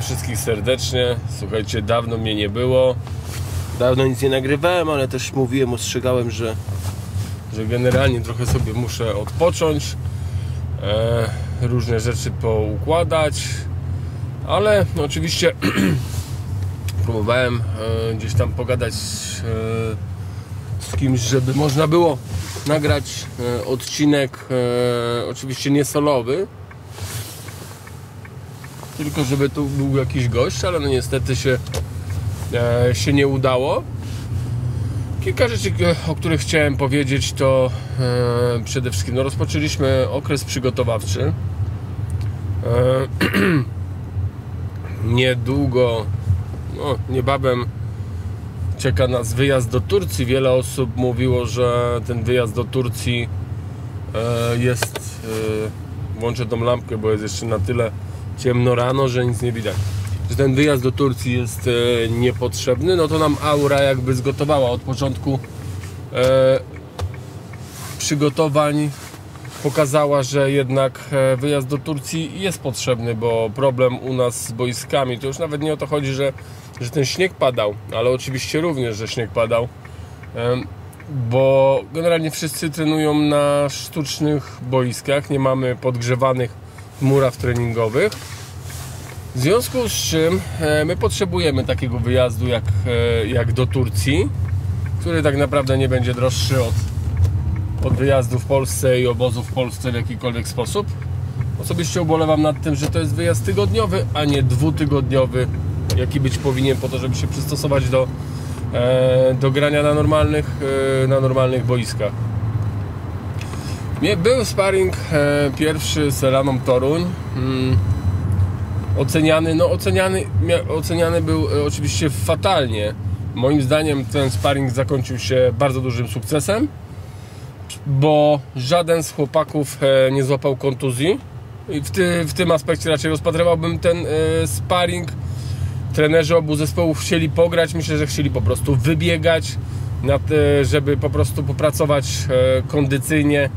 Wszystkich serdecznie. Słuchajcie, dawno mnie nie było. Dawno nic nie nagrywałem, ale też mówiłem, ostrzegałem, że, że generalnie trochę sobie muszę odpocząć, e, różne rzeczy poukładać, ale no, oczywiście próbowałem e, gdzieś tam pogadać e, z kimś, żeby można było nagrać e, odcinek, e, oczywiście nie solowy, tylko żeby tu był jakiś gość, ale no niestety się, e, się nie udało. Kilka rzeczy, o których chciałem powiedzieć, to e, przede wszystkim no, rozpoczęliśmy okres przygotowawczy. E, niedługo, no, niebawem czeka nas wyjazd do Turcji. Wiele osób mówiło, że ten wyjazd do Turcji e, jest. E, włączę tą lampkę, bo jest jeszcze na tyle ciemno rano, że nic nie widać. Że ten wyjazd do Turcji jest e, niepotrzebny, no to nam aura jakby zgotowała od początku e, przygotowań pokazała, że jednak e, wyjazd do Turcji jest potrzebny, bo problem u nas z boiskami, to już nawet nie o to chodzi, że, że ten śnieg padał, ale oczywiście również, że śnieg padał, bo generalnie wszyscy trenują na sztucznych boiskach, nie mamy podgrzewanych muraw treningowych. W związku z czym e, my potrzebujemy takiego wyjazdu jak, e, jak do Turcji, który tak naprawdę nie będzie droższy od, od wyjazdu w Polsce i obozu w Polsce w jakikolwiek sposób. Osobiście ubolewam nad tym, że to jest wyjazd tygodniowy, a nie dwutygodniowy, jaki być powinien po to, żeby się przystosować do, e, do grania na normalnych, na normalnych boiskach. Był sparring pierwszy z Elaną Toruń. Mm, oceniany, no oceniany, oceniany był e, oczywiście fatalnie. Moim zdaniem ten sparring zakończył się bardzo dużym sukcesem, bo żaden z chłopaków e, nie złapał kontuzji. I w, ty, w tym aspekcie raczej rozpatrywałbym ten e, sparring. Trenerzy obu zespołów chcieli pograć, myślę, że chcieli po prostu wybiegać, żeby po prostu popracować kondycyjnie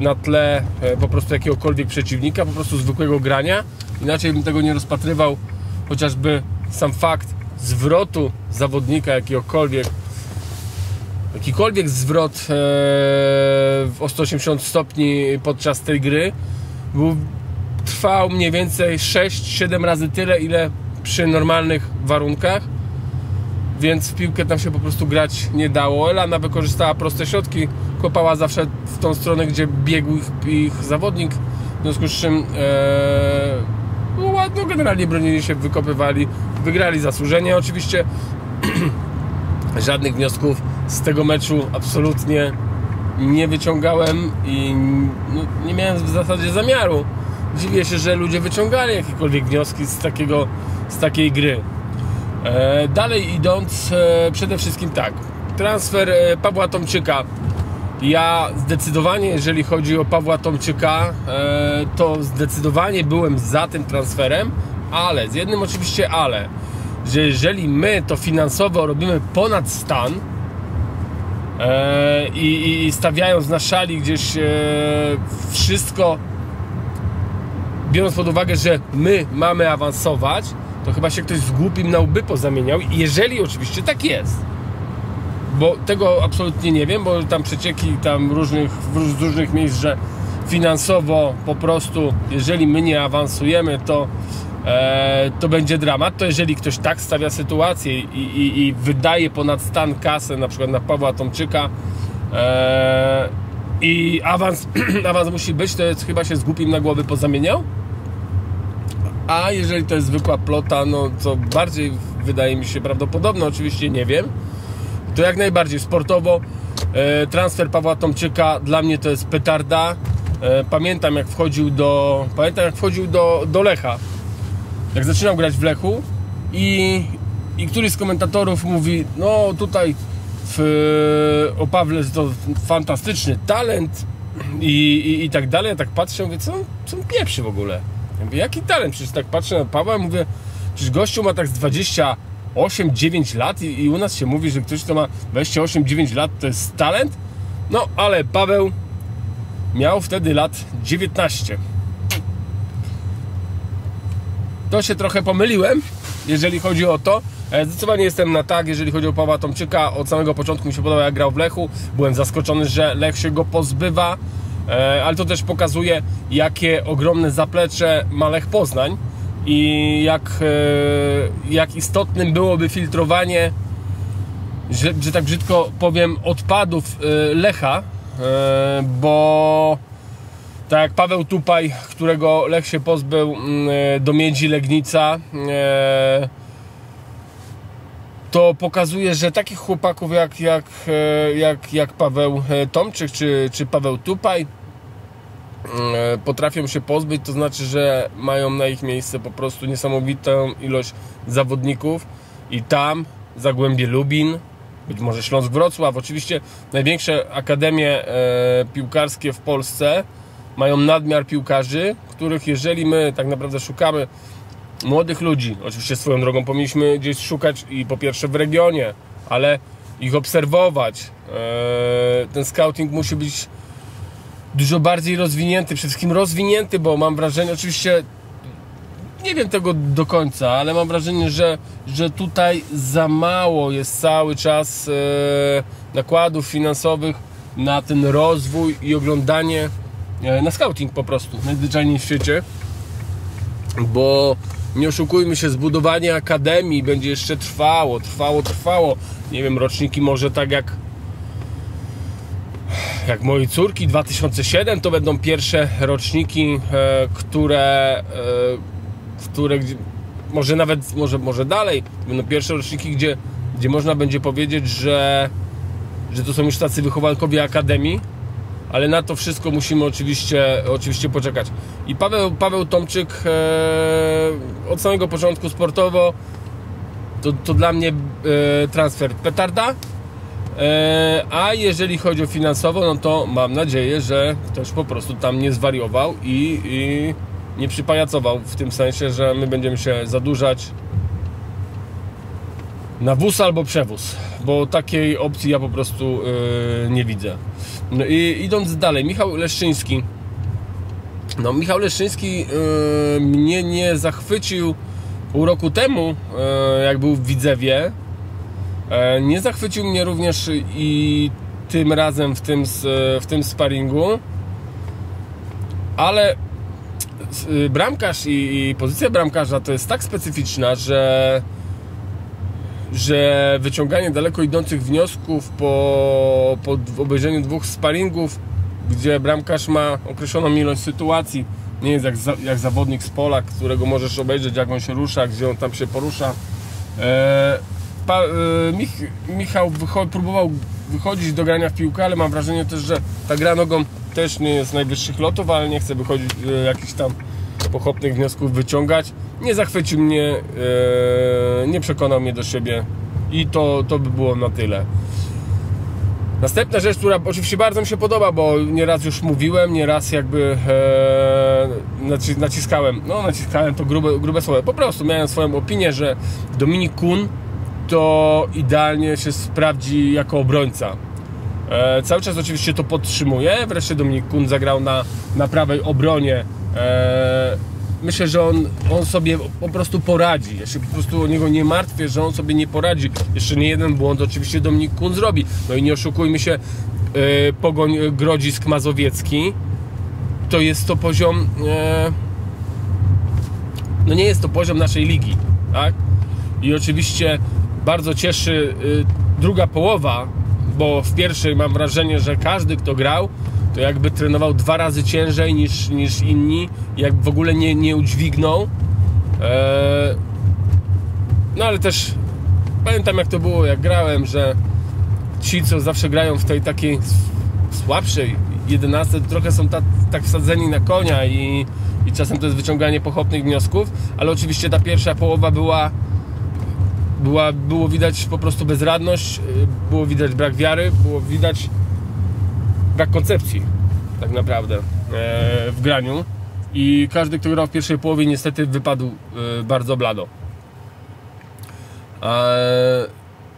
na tle po prostu jakiegokolwiek przeciwnika, po prostu zwykłego grania. Inaczej bym tego nie rozpatrywał, chociażby sam fakt zwrotu zawodnika jakiegokolwiek jakikolwiek zwrot e, w 180 stopni podczas tej gry był, trwał mniej więcej 6-7 razy tyle, ile przy normalnych warunkach. Więc w piłkę tam się po prostu grać nie dało. Elana wykorzystała proste środki, kopała zawsze w tą stronę, gdzie biegł ich, ich zawodnik, w związku z czym e, no ładno generalnie bronili się, wykopywali, wygrali zasłużenie. Oczywiście żadnych wniosków z tego meczu absolutnie nie wyciągałem i no, nie miałem w zasadzie zamiaru. Dziwię się, że ludzie wyciągali jakiekolwiek wnioski z, takiego, z takiej gry. E, dalej idąc, e, przede wszystkim tak, transfer e, Pawła Tomczyka ja zdecydowanie, jeżeli chodzi o Pawła Tomczyka, e, to zdecydowanie byłem za tym transferem, ale z jednym oczywiście ale, że jeżeli my to finansowo robimy ponad stan e, i, stawiając na szali gdzieś e, wszystko, biorąc pod uwagę, że my mamy awansować, to chyba się ktoś z głupim na łby pozamieniał, jeżeli oczywiście tak jest bo tego absolutnie nie wiem, bo tam przecieki tam różnych, z różnych miejsc, że finansowo po prostu, jeżeli my nie awansujemy, to, e, to będzie dramat. To jeżeli ktoś tak stawia sytuację i, i, i wydaje ponad stan kasę, na przykład na Pawła Tomczyka, e, i awans, awans musi być, to jest, chyba się z głupim na głowy pozamieniał. A jeżeli to jest zwykła plota, no to bardziej wydaje mi się prawdopodobne, oczywiście nie wiem to jak najbardziej sportowo. E, transfer Pawła Tomczyka dla mnie to jest petarda. E, pamiętam jak wchodził do. Pamiętam jak wchodził do, do Lecha. Jak zaczynał grać w Lechu i, i któryś z komentatorów mówi, no tutaj w, o Pawle to fantastyczny talent i, i, i tak dalej. Ja tak patrzę, mówię, co, co on pieprzy w ogóle? Ja mówię, jaki talent? Przecież tak patrzę na Pawła, mówię, przecież gościu ma tak z 20 8-9 lat i, i, u nas się mówi, że ktoś, kto ma 28-9 lat, to jest talent. No, ale Paweł miał wtedy lat 19. to się trochę pomyliłem, jeżeli chodzi o to. E, zdecydowanie jestem na tak, jeżeli chodzi o Pawła Tomczyka. Od samego początku mi się podobał, jak grał w Lechu. Byłem zaskoczony, że Lech się go pozbywa, e, ale to też pokazuje, jakie ogromne zaplecze ma Lech Poznań i jak, e, jak istotnym byłoby filtrowanie, że, że tak brzydko powiem, odpadów Lecha, bo tak jak Paweł Tupaj, którego Lech się pozbył mm, do Miedzi Legnica, to pokazuje, że takich chłopaków jak, jak, e, jak, jak Paweł e, Tomczyk czy, czy Paweł Tupaj e, potrafią się pozbyć, to znaczy, że mają na ich miejsce po prostu niesamowitą ilość zawodników i tam Zagłębie Lubin, być może Śląsk Wrocław, oczywiście największe akademie piłkarskie w Polsce mają nadmiar piłkarzy, których jeżeli my tak naprawdę szukamy młodych ludzi. Oczywiście swoją drogą powinniśmy gdzieś szukać i po pierwsze w regionie, ale ich obserwować. Eee, ten scouting musi być dużo bardziej rozwinięty, przede wszystkim rozwinięty, bo mam wrażenie, oczywiście nie wiem tego do końca, ale mam wrażenie, że, że tutaj za mało jest cały czas e, nakładów finansowych na ten rozwój i oglądanie, e, na scouting po prostu, najzwyczajniej w świecie, bo nie oszukujmy się, zbudowanie akademii będzie jeszcze trwało, trwało, trwało. Nie wiem, roczniki może tak jak jak mojej córki 2007 to będą pierwsze roczniki, e, które, e, które może nawet, może, może dalej, będą pierwsze roczniki, gdzie, gdzie można będzie powiedzieć, że, że to są już tacy wychowankowie akademii, ale na to wszystko musimy oczywiście, oczywiście poczekać. I Paweł, Paweł Tomczyk e, od samego początku sportowo to, to dla mnie transfer petarda. E, a jeżeli chodzi o finansowo, no to mam nadzieję, że ktoś po prostu tam nie zwariował i, i nie przypajacował w tym sensie, że my będziemy się zadłużać na wóz albo przewóz, bo takiej opcji ja po prostu yy, nie widzę. No i idąc dalej, Michał Leszczyński. No, Michał Leszczyński yy, mnie nie zachwycił pół roku temu, yy, jak był w Widzewie. Yy, nie zachwycił mnie również i tym razem w tym, w tym sparingu. Ale yy, bramkarz i, i pozycja bramkarza to jest tak specyficzna, że że wyciąganie daleko idących wniosków po, po obejrzeniu dwóch sparingów, gdzie bramkarz ma określoną ilość sytuacji, nie jest jak, za, jak zawodnik z pola, którego możesz obejrzeć, jak on się rusza, gdzie on tam się porusza. E, pa, Mich, Michał wycho próbował wychodzić do grania w piłkę, ale mam wrażenie też, że ta gra nogą też nie jest najwyższych lotów, ale nie chce wychodzić e, jakichś tam pochopnych wniosków wyciągać. Nie zachwycił mnie, e, nie przekonał mnie do siebie i to, to by było na tyle. Następna rzecz, która oczywiście bardzo mi się podoba, bo nieraz już mówiłem, nieraz jakby e, naciskałem, no naciskałem to grube, grube słowo. Po prostu miałem swoją opinię, że Dominik Kun to idealnie się sprawdzi jako obrońca. E, cały czas oczywiście to podtrzymuję. Wreszcie Dominik Kun zagrał na, na prawej obronie E, myślę, że on, on sobie po prostu poradzi. Ja się po prostu o niego nie martwię, że on sobie nie poradzi. Jeszcze nie jeden błąd oczywiście Dominik Kun zrobi. No i nie oszukujmy się, e, Pogoń Grodzisk Mazowiecki to jest to poziom e, no nie jest to poziom naszej ligi, tak? I oczywiście bardzo cieszy druga połowa, bo w pierwszej mam wrażenie, że każdy kto grał to jakby trenował dwa razy ciężej niż, niż inni, jak w ogóle nie, nie udźwignął. Eee, no ale też pamiętam jak to było, jak grałem, że ci, co zawsze grają w tej takiej słabszej 11, trochę są tak, tak wsadzeni na konia i, i czasem to jest wyciąganie pochopnych wniosków, ale oczywiście ta pierwsza połowa była była, było widać po prostu bezradność, było widać brak wiary, było widać brak koncepcji tak naprawdę e, w graniu i każdy, kto grał w pierwszej połowie niestety wypadł e, bardzo blado.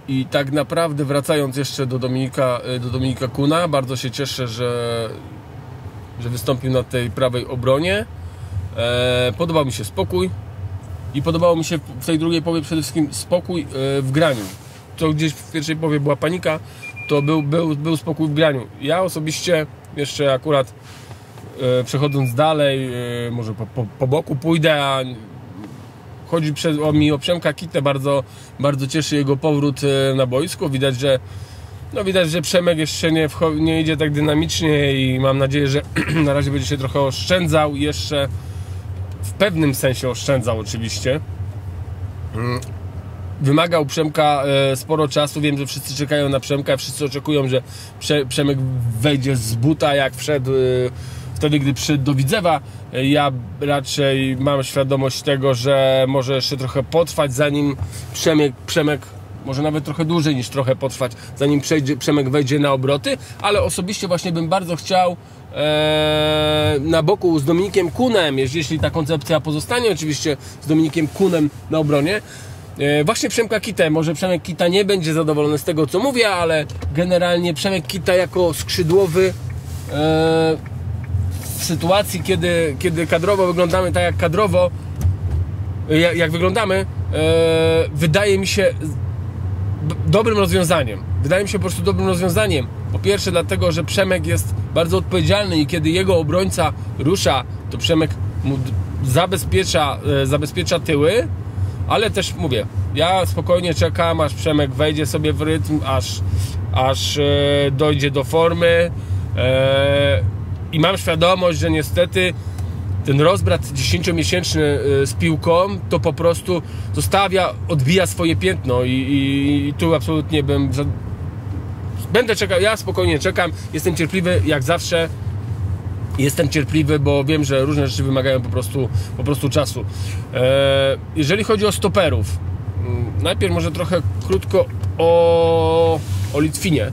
I tak naprawdę wracając jeszcze do Dominika, e, do Dominika Kuna, bardzo się cieszę, że, że wystąpił na tej prawej obronie. Podobał mi się spokój, i podobało mi się w tej drugiej połowie przede wszystkim spokój e, w graniu. To gdzieś w pierwszej połowie była panika, to był, był, był spokój w graniu. Ja osobiście jeszcze akurat e, przechodząc dalej, e, może po, po, po boku pójdę, a chodzi przez, o mi o Przemka Kitę, bardzo, bardzo cieszy jego powrót na boisku. Widać, że no widać, że Przemek jeszcze nie, nie idzie tak dynamicznie i mam nadzieję, że na razie będzie się trochę oszczędzał jeszcze w pewnym sensie oszczędzał oczywiście. Mm. Wymagał Przemka e, sporo czasu. Wiem, że wszyscy czekają na Przemka, wszyscy oczekują, że Przemek wejdzie z buta, jak wszedł e, wtedy, gdy przyszedł do Widzewa. E, ja raczej mam świadomość tego, że może jeszcze trochę potrwać, zanim Przemek, Przemek może nawet trochę dłużej niż trochę potrwać, zanim przejdzie, Przemek wejdzie na obroty, ale osobiście właśnie bym bardzo chciał na boku z Dominikiem Kunem, jeśli ta koncepcja pozostanie oczywiście z Dominikiem Kunem na obronie, e, właśnie Przemka Kitę. Może Przemek Kita nie będzie zadowolony z tego, co mówię, ale generalnie Przemek Kita jako skrzydłowy e, w sytuacji, kiedy, kiedy kadrowo wyglądamy tak jak kadrowo, jak wyglądamy, wydaje mi się dobrym rozwiązaniem. Wydaje mi się po prostu dobrym rozwiązaniem. Po pierwsze dlatego, że Przemek jest bardzo odpowiedzialny i kiedy jego obrońca rusza, to Przemek mu zabezpiecza, e, zabezpiecza tyły, ale też mówię, ja spokojnie czekam, aż Przemek wejdzie sobie w rytm, aż, aż e, dojdzie do formy e, i mam świadomość, że niestety ten rozbrat 10-miesięczny y, z piłką to po prostu zostawia, odbija swoje piętno i, i, i tu absolutnie bym będę czekał, ja spokojnie czekam, jestem cierpliwy jak zawsze jestem cierpliwy, bo wiem, że różne rzeczy wymagają po prostu, po prostu czasu e, jeżeli chodzi o stoperów mm, najpierw może trochę krótko o, o Litwinie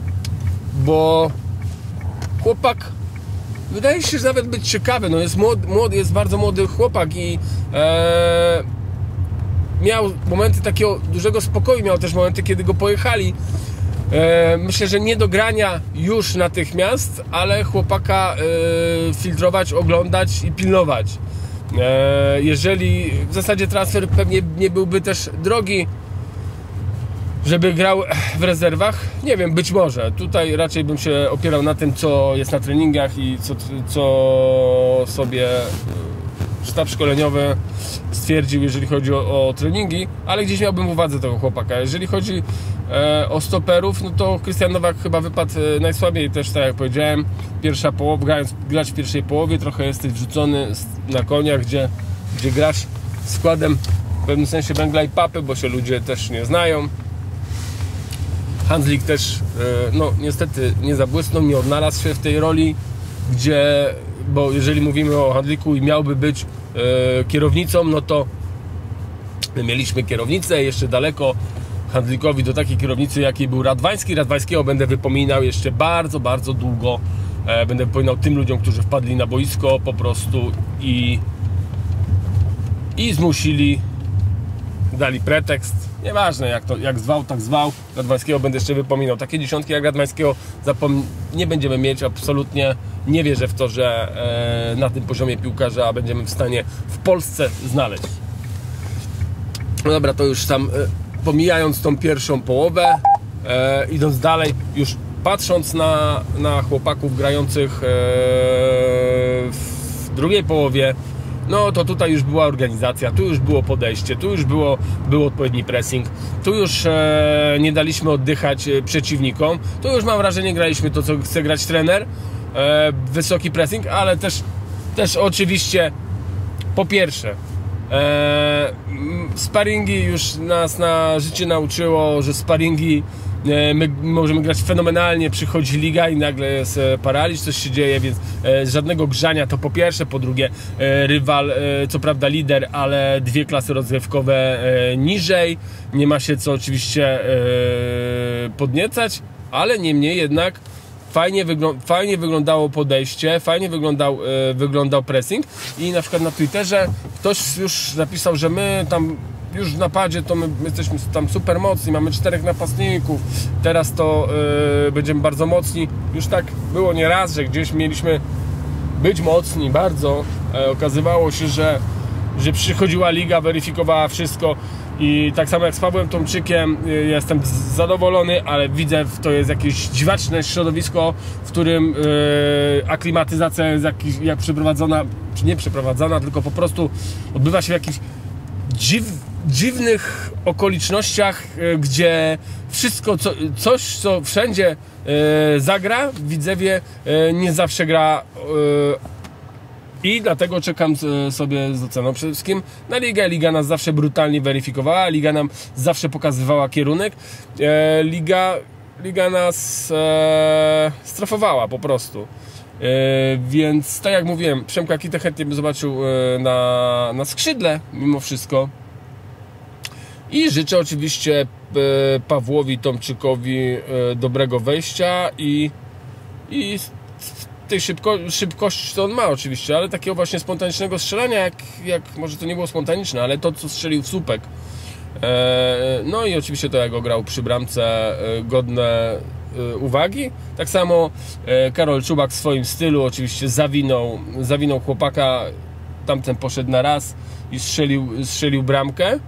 bo chłopak wydaje się, że nawet być ciekawy. No jest młody, młody jest bardzo młody chłopak i e, miał momenty takiego dużego spokoju, miał też momenty, kiedy go pojechali. E, myślę, że nie do grania już natychmiast, ale chłopaka e, filtrować, oglądać i pilnować. E, jeżeli w zasadzie transfer pewnie nie byłby też drogi, żeby grał w rezerwach? Nie wiem, być może. Tutaj raczej bym się opierał na tym, co jest na treningach i co, co sobie sztab szkoleniowy stwierdził, jeżeli chodzi o, o, treningi, ale gdzieś miałbym uwadze tego chłopaka. Jeżeli chodzi e, o stoperów, no to Krystian Nowak chyba wypadł e, najsłabiej też, tak jak powiedziałem. Pierwsza połowa, grając, grać w pierwszej połowie, trochę jesteś wrzucony na konia, gdzie, gdzie grasz składem w pewnym sensie węgla i papy, bo się ludzie też nie znają. Hanslik też, e, no niestety nie zabłysnął, nie odnalazł się w tej roli, gdzie, bo jeżeli mówimy o Handliku i miałby być kierownicą, no to my mieliśmy kierownicę jeszcze daleko Handlikowi do takiej kierownicy, jakiej był Radwański. Radwańskiego będę wypominał jeszcze bardzo, bardzo długo. E, będę wypominał tym ludziom, którzy wpadli na boisko po prostu i, i zmusili, dali pretekst Nieważne jak, to, jak zwał, tak zwał. Radwańskiego będę jeszcze wypominał. Takie dziesiątki jak Radwańskiego zapom- nie będziemy mieć. Absolutnie nie wierzę w to, że e, na tym poziomie piłkarza będziemy w stanie w Polsce znaleźć. No dobra, to już tam e, pomijając tą pierwszą połowę, e, idąc dalej, już patrząc na, na chłopaków grających e, w drugiej połowie, no to tutaj już była organizacja, tu już było podejście, tu już było, był odpowiedni pressing, tu już e, nie daliśmy oddychać e, przeciwnikom, tu już mam wrażenie graliśmy to, co chce grać trener, e, wysoki pressing, ale też, też oczywiście po pierwsze e, sparingi już nas na życie nauczyło, że sparingi my możemy grać fenomenalnie, przychodzi liga i nagle jest e, paraliż, coś się dzieje, więc e, żadnego grzania to po pierwsze, po drugie rywal, co prawda lider, ale dwie klasy rozgrywkowe niżej, nie ma się co oczywiście podniecać, ale niemniej jednak fajnie, wyglą fajnie wyglądało podejście, fajnie wyglądał, wyglądał pressing. I na przykład na Twitterze ktoś już napisał, że my tam już w napadzie to my, my jesteśmy tam super mocni, mamy czterech napastników, teraz to yy, będziemy bardzo mocni. Już tak było nieraz, że gdzieś mieliśmy być mocni bardzo. E, okazywało się, że że przychodziła liga, weryfikowała wszystko i tak samo jak z Pawłem Tomczykiem y, jestem zadowolony, ale widzę, to jest jakieś dziwaczne środowisko, w którym yy, aklimatyzacja jest jak, jak przeprowadzona, czy nie przeprowadzana, tylko po prostu odbywa się w jakichś dziw, dziwnych okolicznościach, yy, gdzie wszystko, co, coś, co wszędzie yy, zagra, Widzewie yy, nie zawsze gra i dlatego czekam sobie z oceną. Przede wszystkim na ligę. Liga nas zawsze brutalnie weryfikowała, liga nam zawsze pokazywała kierunek. E, liga, liga nas e, strafowała po prostu. E, więc tak jak mówiłem, Przemka Kitę chętnie bym zobaczył e, na, na skrzydle mimo wszystko. I życzę oczywiście e, Pawłowi Tomczykowi e, dobrego wejścia i, i tej szybko, szybkości to on ma oczywiście, ale takiego właśnie spontanicznego strzelania, jak, jak może to nie było spontaniczne, ale to co strzelił w słupek. E, no i oczywiście to jak grał przy bramce godne uwagi. Tak samo Karol Czubak w swoim stylu oczywiście zawinął, zawinął chłopaka, tamten poszedł na raz i strzelił, strzelił bramkę.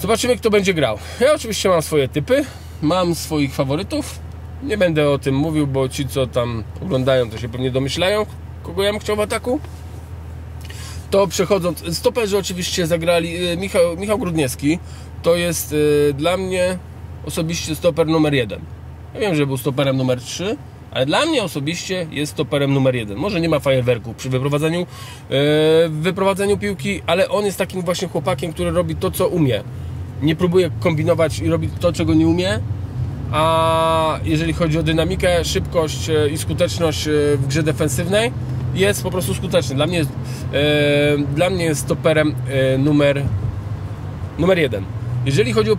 Zobaczymy kto będzie grał. Ja oczywiście mam swoje typy, mam swoich faworytów, nie będę o tym mówił, bo ci, co tam oglądają, to się pewnie domyślają, kogo ja bym chciał w ataku. To przechodząc, stoperzy oczywiście zagrali, e, Michał, Michał Grudniewski to jest y, dla mnie osobiście stoper numer jeden. Ja wiem, że był stoperem numer 3, ale dla mnie osobiście jest stoperem numer jeden. Może nie ma fajerwerku przy wyprowadzeniu, yy, wyprowadzeniu piłki, ale on jest takim właśnie chłopakiem, który robi to, co umie. Nie próbuje kombinować i robi to, czego nie umie, a jeżeli chodzi o dynamikę, szybkość e, i skuteczność e, w grze defensywnej, jest po prostu skuteczny. Dla mnie jest, e, dla mnie jest stoperem numer, numer jeden. Jeżeli chodzi o,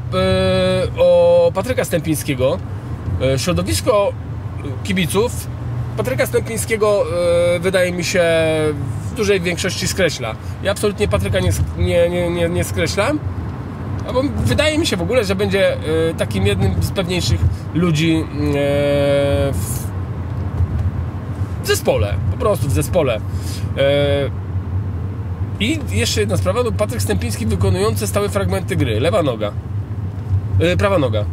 o Patryka Stępińskiego, środowisko kibiców Patryka Stępińskiego wydaje mi się w dużej większości skreśla. Ja absolutnie Patryka nie, nie, nie, nie skreślam, no bo wydaje mi się w ogóle, że będzie e, takim jednym z pewniejszych ludzi e, w zespole, po prostu w zespole. E, I jeszcze jedna sprawa, no Patryk Stępiński wykonujący stałe fragmenty gry, lewa noga, prawa noga.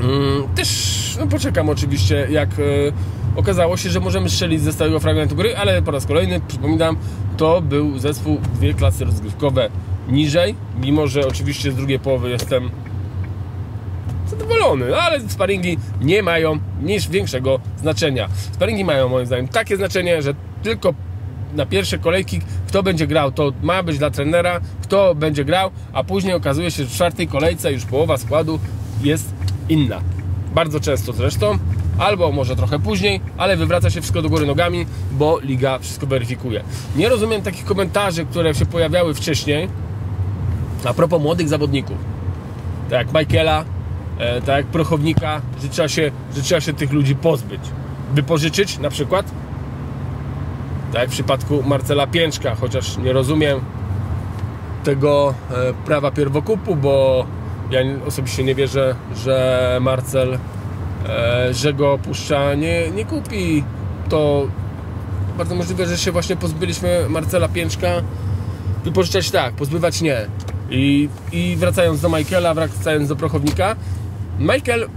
Mm, też no poczekam oczywiście, jak okazało się, że możemy strzelić ze stałego fragmentu gry, ale po raz kolejny, przypominam, to był zespół dwie klasy rozgrywkowe niżej, mimo że oczywiście z drugiej połowy jestem zadowolony, ale sparingi nie mają niż większego znaczenia. Sparingi mają moim zdaniem takie znaczenie, że tylko na pierwsze kolejki kto będzie grał, to ma być dla trenera, kto będzie grał, a później okazuje się, że w czwartej kolejce już połowa składu jest inna. Bardzo często zresztą, albo może trochę później, ale wywraca się wszystko do góry nogami, bo liga wszystko weryfikuje. Nie rozumiem takich komentarzy, które się pojawiały wcześniej, a propos młodych zawodników, tak jak Michaela, e, tak jak Prochownika, że trzeba, się, że trzeba się tych ludzi pozbyć. Wypożyczyć na przykład, tak jak w przypadku Marcela Pięczka, chociaż nie rozumiem tego e, prawa pierwokupu, bo ja osobiście nie wierzę, że Marcel, e, że go opuszcza, nie, nie kupi. To bardzo możliwe, że się właśnie pozbyliśmy Marcela Pięczka. Wypożyczać tak, pozbywać nie. I, I wracając do Michaela, wracając do Prochownika, Michael, yy,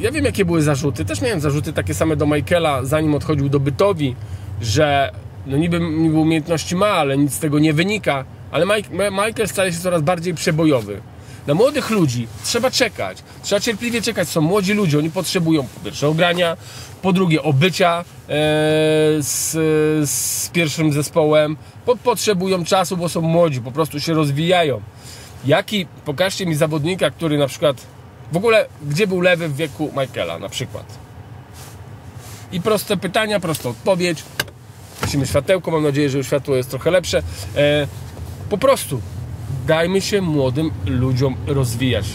ja wiem jakie były zarzuty, też miałem zarzuty takie same do Michaela, zanim odchodził do Bytowi, że no niby, niby umiejętności ma, ale nic z tego nie wynika, ale Mike, Michael staje się coraz bardziej przebojowy. Na młodych ludzi trzeba czekać, trzeba cierpliwie czekać. Są młodzi ludzie, oni potrzebują po pierwsze ogrania, po drugie obycia z, z pierwszym zespołem, po, potrzebują czasu, bo są młodzi, po prostu się rozwijają. Jaki, pokażcie mi zawodnika, który na przykład, w ogóle, gdzie był lewy w wieku Michaela na przykład? I proste pytania, prosta odpowiedź. Musimy światełko, mam nadzieję, że już światło jest trochę lepsze. E, po prostu dajmy się młodym ludziom rozwijać.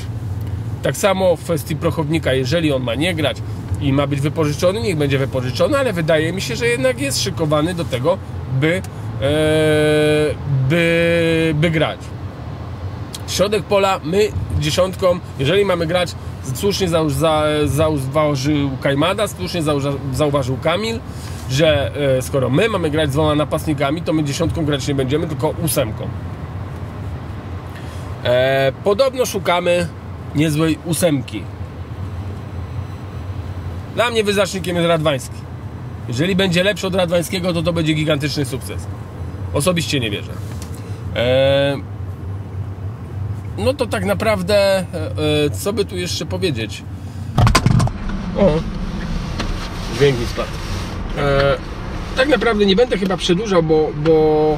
Tak samo w kwestii prochownika, jeżeli on ma nie grać i ma być wypożyczony, niech będzie wypożyczony, ale wydaje mi się, że jednak jest szykowany do tego, by, e, by, by grać. Środek pola, my dziesiątką, jeżeli mamy grać, słusznie zau, za, zauważył Kajmada, słusznie zauważył Kamil, że e, skoro my mamy grać z dwoma napastnikami, to my dziesiątką grać nie będziemy, tylko ósemką. E, podobno szukamy niezłej ósemki. Dla mnie wyznacznikiem jest Radwański. Jeżeli będzie lepszy od Radwańskiego, to to będzie gigantyczny sukces. Osobiście nie wierzę. E, no to tak naprawdę, e, e co by tu jeszcze powiedzieć? O, dźwięk mi spadł. Tak naprawdę nie będę chyba przedłużał, bo, bo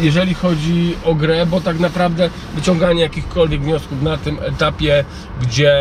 jeżeli chodzi o grę, bo tak naprawdę wyciąganie jakichkolwiek wniosków na tym etapie, gdzie.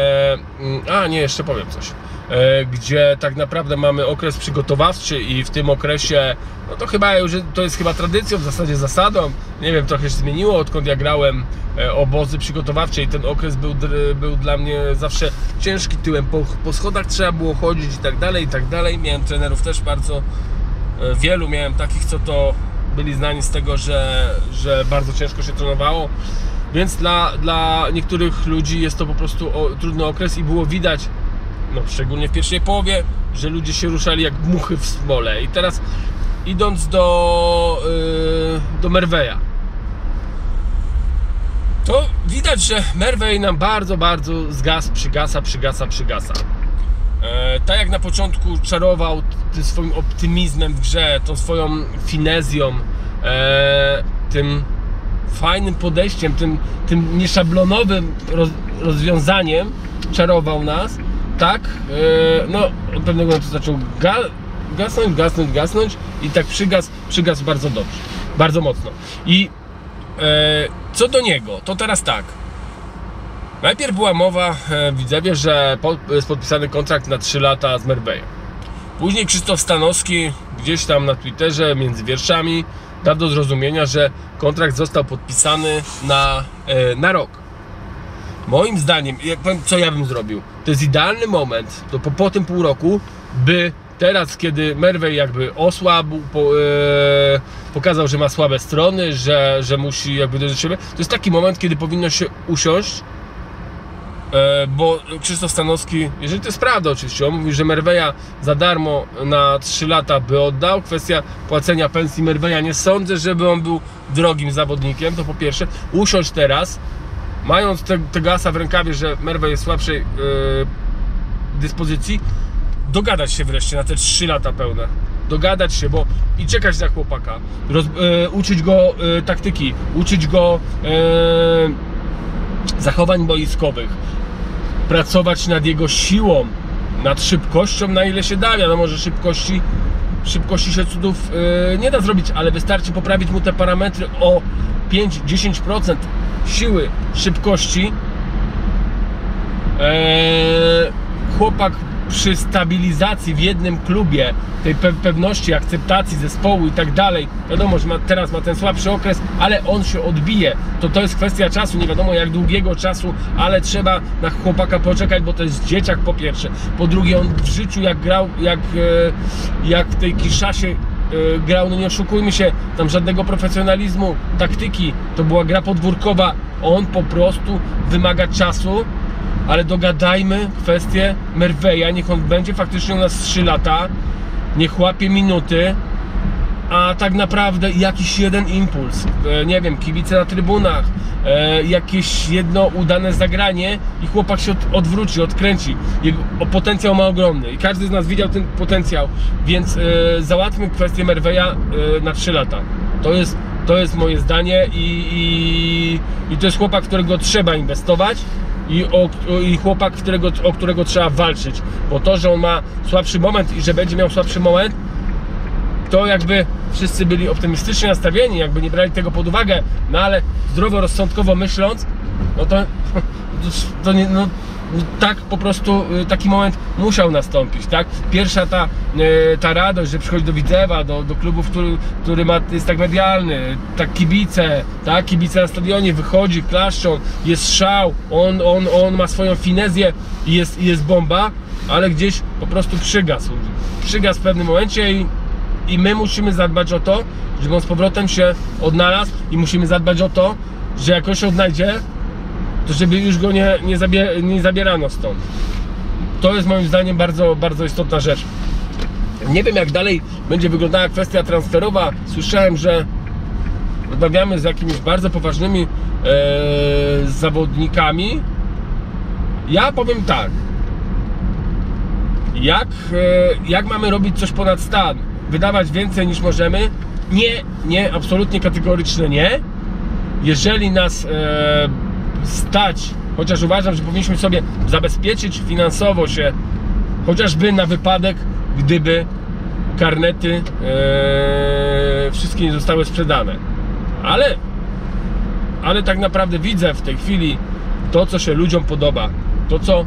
Mm, a nie, jeszcze powiem coś. E, gdzie tak naprawdę mamy okres przygotowawczy i w tym okresie, no to chyba już to jest chyba tradycją, w zasadzie zasadą. Nie wiem, trochę się zmieniło, odkąd ja grałem e, obozy przygotowawcze i ten okres był, był dla mnie zawsze ciężki tyłem. Po, po schodach trzeba było chodzić i tak dalej, i tak dalej. Miałem trenerów też bardzo e, wielu, miałem takich, co to byli znani z tego, że, że bardzo ciężko się trenowało. Więc dla, dla niektórych ludzi jest to po prostu o, trudny okres i było widać, no, szczególnie w pierwszej połowie, że ludzie się ruszali jak muchy w smole. I teraz idąc do, yy, do Merveya, to widać, że Mervey nam bardzo, bardzo zgas, przygasa, przygasa, przygasa. E, tak jak na początku czarował swoim optymizmem w grze, tą swoją finezją, e, tym fajnym podejściem, tym, tym nieszablonowym roz, rozwiązaniem czarował nas, tak, e, no od pewnego momentu zaczął ga, gasnąć, gasnąć, gasnąć i tak przygas, przygas bardzo dobrze, bardzo mocno. I co do niego, to teraz tak, Najpierw była mowa e, że jest podpisany kontrakt na 3 lata z Merbejem. Później Krzysztof Stanowski gdzieś tam na Twitterze między wierszami dał do zrozumienia, że kontrakt został podpisany na, e, na rok. Moim zdaniem, jak powiem, co ja bym zrobił, to jest idealny moment, to po, po tym pół roku, by teraz, kiedy Merwej jakby osłabł, po, e, pokazał, że ma słabe strony, że, że musi jakby dojść do siebie, to jest taki moment, kiedy powinno się usiąść bo Krzysztof Stanowski, jeżeli to jest prawda oczywiście, on mówi, że Merweja za darmo na 3 lata by oddał. Kwestia płacenia pensji Merweja, nie sądzę, żeby on był drogim zawodnikiem, to po pierwsze. Usiąść teraz, mając te, tego asa w rękawie, że Merwej jest słabszej yy, dyspozycji, dogadać się wreszcie na te 3 lata pełne. Dogadać się, bo i czekać na chłopaka, roz, yy, uczyć go yy, taktyki, uczyć go zachowań boiskowych, pracować nad jego siłą, nad szybkością, na ile się da. Wiadomo, że szybkości, szybkości się cudów yy, nie da zrobić, ale wystarczy poprawić mu te parametry o 5-10% siły, szybkości. Eee, chłopak przy stabilizacji w jednym klubie, tej pewności, akceptacji zespołu i tak dalej, wiadomo, że ma, teraz ma ten słabszy okres, ale on się odbije. To to jest kwestia czasu, nie wiadomo jak długiego czasu, ale trzeba na chłopaka poczekać, bo to jest dzieciak po pierwsze. Po drugie, on w życiu jak grał, jak, e, jak w tej Kiszasie e, grał, no nie oszukujmy się, tam żadnego profesjonalizmu, taktyki, to była gra podwórkowa, on po prostu wymaga czasu, ale dogadajmy kwestię Merveja, niech on będzie faktycznie u nas 3 lata, niech łapie minuty, a tak naprawdę jakiś jeden impuls, e, nie wiem, kibice na trybunach, e, jakieś jedno udane zagranie i chłopak się odwróci, odkręci. Jego potencjał ma ogromny. I każdy z nas widział ten potencjał, więc e, załatwmy kwestię Merveja na 3 lata. To jest, to jest moje zdanie i, i, i to jest chłopak, którego trzeba inwestować i, o, i chłopak, którego, o którego trzeba walczyć. Bo to, że on ma słabszy moment i że będzie miał słabszy moment, to jakby wszyscy byli optymistycznie nastawieni, jakby nie brali tego pod uwagę, no ale zdroworozsądkowo myśląc, no to, to, to nie, no, tak po prostu y, taki moment musiał nastąpić, tak? Pierwsza ta, y, ta radość, że przychodzi do Widzewa, do, do klubu, który, który ma, jest tak medialny, tak kibice, tak? Kibice na stadionie wychodzi, klaszczą, jest szał, on, on, on ma swoją finezję i jest, jest bomba, ale gdzieś po prostu przygasł. Przygasł w pewnym momencie i, i my musimy zadbać o to, żeby on z powrotem się odnalazł i musimy zadbać o to, że jak on się odnajdzie, żeby już go nie, nie, zabie, nie zabierano stąd. To jest moim zdaniem bardzo, bardzo istotna rzecz. Nie wiem jak dalej będzie wyglądała kwestia transferowa. Słyszałem, że rozmawiamy z jakimiś bardzo poważnymi e, zawodnikami. Ja powiem tak. Jak, e, jak mamy robić coś ponad stan? Wydawać więcej niż możemy? Nie, nie, absolutnie kategoryczne nie. Jeżeli nas e, stać, chociaż uważam, że powinniśmy sobie zabezpieczyć finansowo się, chociażby na wypadek, gdyby karnety e, wszystkie nie zostały sprzedane. Ale, ale tak naprawdę widzę w tej chwili to, co się ludziom podoba, to, co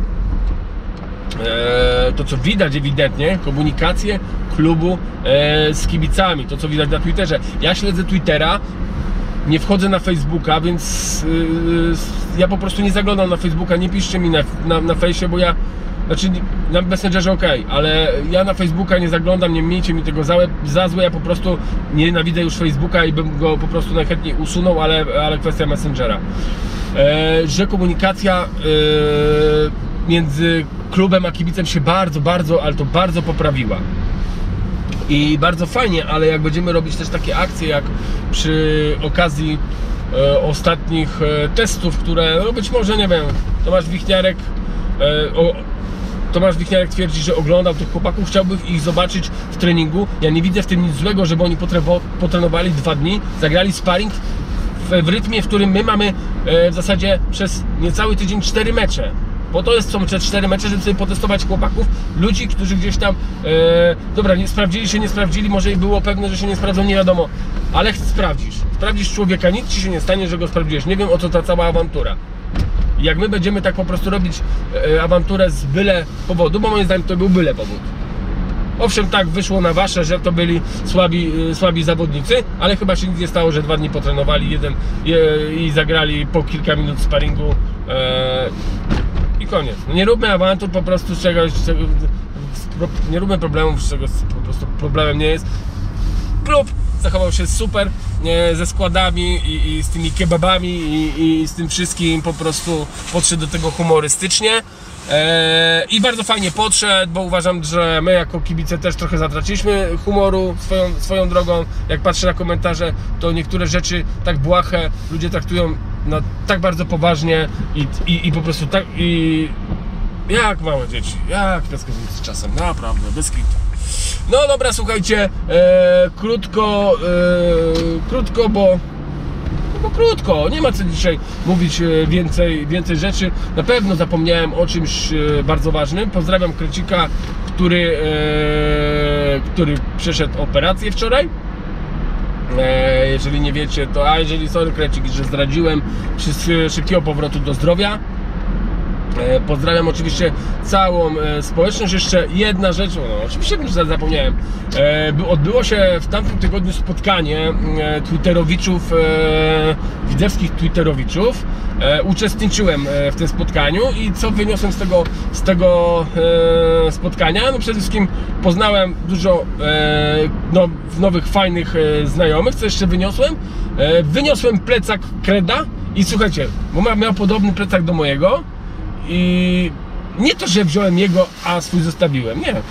e, to co widać ewidentnie, komunikację klubu e, z kibicami, to co widać na Twitterze. Ja śledzę Twittera, nie wchodzę na Facebooka, więc yy, ja po prostu nie zaglądam na Facebooka, nie piszcie mi na, na, na fejsie, bo ja znaczy na Messengerze ok, ale ja na Facebooka nie zaglądam, nie miejcie mi tego za, za złe, ja po prostu nienawidzę już Facebooka i bym go po prostu najchętniej usunął, ale, ale kwestia Messengera. E, że komunikacja e, między klubem a kibicem się bardzo, bardzo, ale to bardzo poprawiła. I bardzo fajnie, ale jak będziemy robić też takie akcje, jak przy okazji e, ostatnich e, testów, które, no być może, nie wiem, Tomasz Wichniarek e, o, Tomasz Wichniarek twierdzi, że oglądał tych chłopaków, chciałby ich zobaczyć w treningu. Ja nie widzę w tym nic złego, żeby oni potrenowali dwa dni, zagrali sparring w, w rytmie, w którym my mamy e, w zasadzie przez niecały tydzień cztery mecze. Bo to jest, są te cztery mecze, żeby sobie potestować chłopaków, ludzi, którzy gdzieś tam, e, dobra, nie sprawdzili się, nie sprawdzili, może i było pewne, że się nie sprawdzą, nie wiadomo, ale sprawdzisz. Sprawdzisz człowieka, nic ci się nie stanie, że go sprawdziłeś. Nie wiem o co ta cała awantura. Jak my będziemy tak po prostu robić e, awanturę z byle powodu, bo moim zdaniem to był byle powód. Owszem, tak wyszło na wasze, że to byli słabi, e, słabi zawodnicy, ale chyba się nic nie stało, że dwa dni potrenowali jeden je, i zagrali po kilka minut sparingu koniec. No nie róbmy awantur po prostu z czegoś, czego, nie róbmy problemów, z czego po prostu problemem nie jest. Klub zachował się super nie, ze składami i, i, z tymi kebabami i, i, z tym wszystkim po prostu podszedł do tego humorystycznie. E, I bardzo fajnie podszedł, bo uważam, że my jako kibice też trochę zatraciliśmy humoru swoją, swoją drogą. Jak patrzę na komentarze, to niektóre rzeczy tak błahe ludzie traktują no, tak bardzo poważnie i, i, i po prostu tak. I jak małe dzieci, jak piaskownicy czasem, naprawdę, bez. No dobra, słuchajcie, e, krótko, e, krótko, bo no bo krótko, nie ma co dzisiaj mówić e, więcej, więcej rzeczy. Na pewno zapomniałem o czymś e, bardzo ważnym. Pozdrawiam Krecika, który, e, który przeszedł operację wczoraj. E, jeżeli nie wiecie, to a jeżeli sorry Krecik, że zdradziłem szybkiego powrotu do zdrowia. E, pozdrawiam oczywiście całą e, społeczność. Jeszcze jedna rzecz, no oczywiście już zapomniałem. E, odbyło się w tamtym tygodniu spotkanie Twitterowiczów, widzewskich Twitterowiczów. Uczestniczyłem w tym spotkaniu i co wyniosłem z tego, z tego spotkania? No przede wszystkim poznałem dużo no, nowych, fajnych znajomych. Co jeszcze wyniosłem? Wyniosłem plecak Kreda i słuchajcie, bo miał podobny plecak do mojego i nie to, że wziąłem jego, a swój zostawiłem. Nie.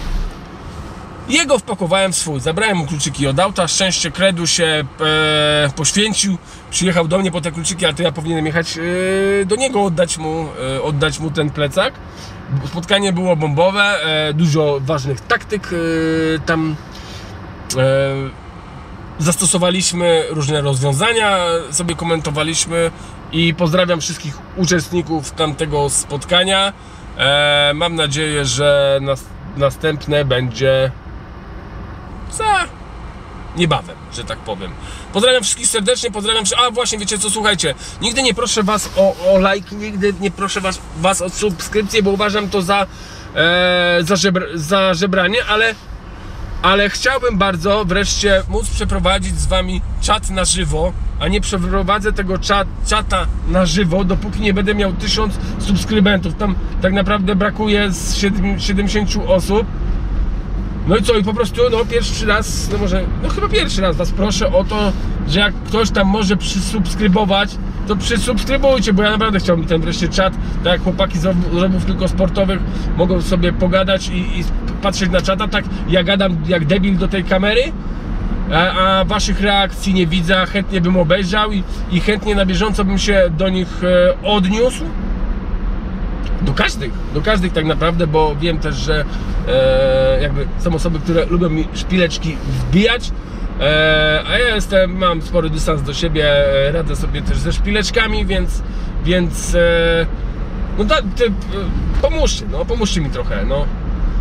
Jego wpakowałem w swój. Zabrałem mu kluczyki od auta. Szczęście kredu się e, poświęcił. Przyjechał do mnie po te kluczyki, ale to ja powinienem jechać e, do niego, oddać mu, e, oddać mu ten plecak. Spotkanie było bombowe. E, dużo ważnych taktyk e, tam e, zastosowaliśmy różne rozwiązania, sobie komentowaliśmy i pozdrawiam wszystkich uczestników tamtego spotkania. E, mam nadzieję, że nas, następne będzie za niebawem, że tak powiem. Pozdrawiam wszystkich serdecznie, pozdrawiam. A właśnie, wiecie co, słuchajcie, nigdy nie proszę Was o, o like, nigdy nie proszę was, was o subskrypcję, bo uważam to za, e, za, żebr, za żebranie, ale ale chciałbym bardzo wreszcie móc przeprowadzić z Wami czat na żywo, a nie przeprowadzę tego czat, czata na żywo, dopóki nie będę miał 1000 subskrybentów. Tam tak naprawdę brakuje z 70 osób. No i co, i po prostu, no pierwszy raz, no może, no chyba pierwszy raz Was proszę o to, że jak ktoś tam może przysubskrybować to przysubskrybujcie, bo ja naprawdę chciałbym ten wreszcie czat, tak jak chłopaki z rozmów tylko sportowych mogą sobie pogadać i, i patrzeć na czata, tak ja gadam jak debil do tej kamery, a, waszych reakcji nie widzę, chętnie bym obejrzał i, i chętnie na bieżąco bym się do nich e, odniósł. Do każdych, do każdych tak naprawdę, bo wiem też, że e, jakby są osoby, które lubią mi szpileczki wbijać, e, a ja jestem, mam spory dystans do siebie, e, radzę sobie też ze szpileczkami, więc, więc e, no da, e, pomóżcie, no pomóżcie mi trochę, no.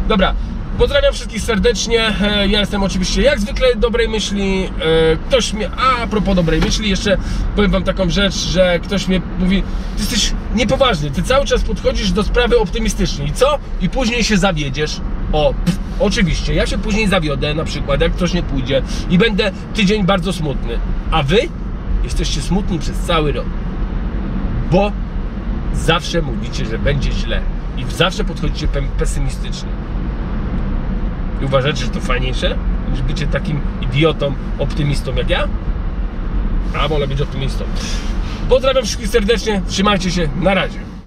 Dobra, pozdrawiam wszystkich serdecznie. E, Ja jestem oczywiście jak zwykle dobrej myśli. E, Ktoś mnie. A, propos dobrej myśli, jeszcze powiem wam taką rzecz, że ktoś mnie mówi: Ty jesteś niepoważny, ty cały czas podchodzisz do sprawy optymistycznie. I co? I później się zawiedziesz. O, pff, oczywiście, ja się później zawiodę, na przykład, jak ktoś nie pójdzie i będę tydzień bardzo smutny. A wy jesteście smutni przez cały rok. Bo zawsze mówicie, że będzie źle. I zawsze podchodzicie pe- pesymistycznie. I uważacie, że to fajniejsze niż bycie takim idiotą, optymistą jak ja? A wolę być optymistą. Pozdrawiam wszystkich serdecznie, trzymajcie się, na razie.